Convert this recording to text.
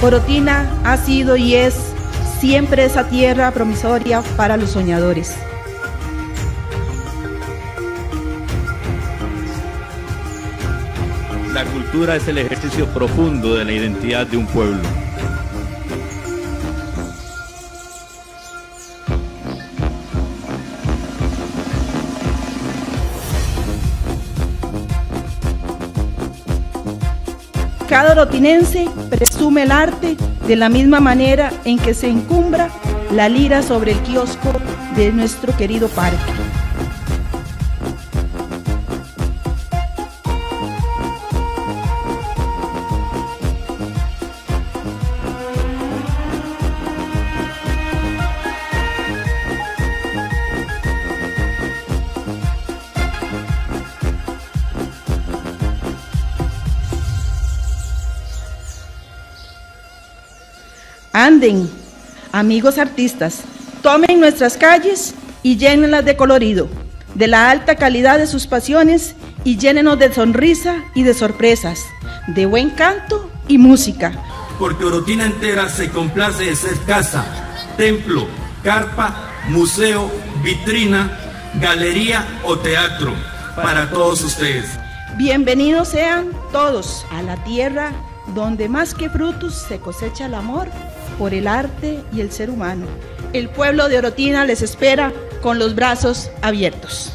Orotina ha sido y es siempre esa tierra promisoria para los soñadores. La cultura es el ejercicio profundo de la identidad de un pueblo. Cada orotinense presume el arte de la misma manera en que se encumbra la lira sobre el kiosco de nuestro querido parque. Anden, amigos artistas, tomen nuestras calles y llénenlas de colorido, de la alta calidad de sus pasiones y llénenos de sonrisa y de sorpresas, de buen canto y música. Porque Orotina entera se complace de ser casa, templo, carpa, museo, vitrina, galería o teatro para todos ustedes. Bienvenidos sean todos a la tierra donde más que frutos se cosecha el amor por el arte y el ser humano. El pueblo de Orotina les espera con los brazos abiertos.